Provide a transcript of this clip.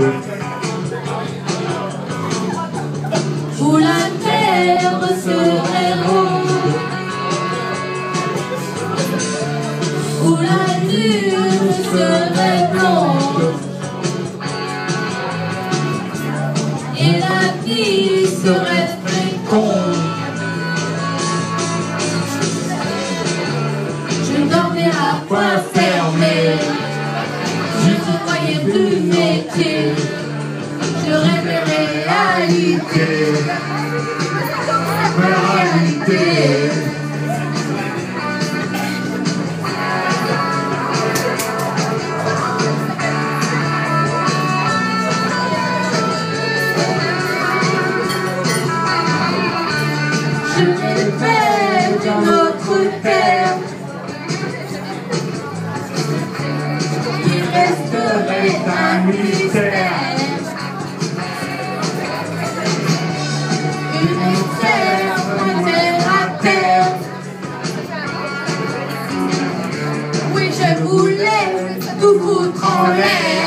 Où la terre serait ronde Où la lune serait blonde Et la vie serait féconde. Je dormais à point métier Je rêvais réalité Réalité. Je rêvais d'une autre terre un mystère. Une terre, une terre à terre. Oui, je voulais tout foutre en l'air.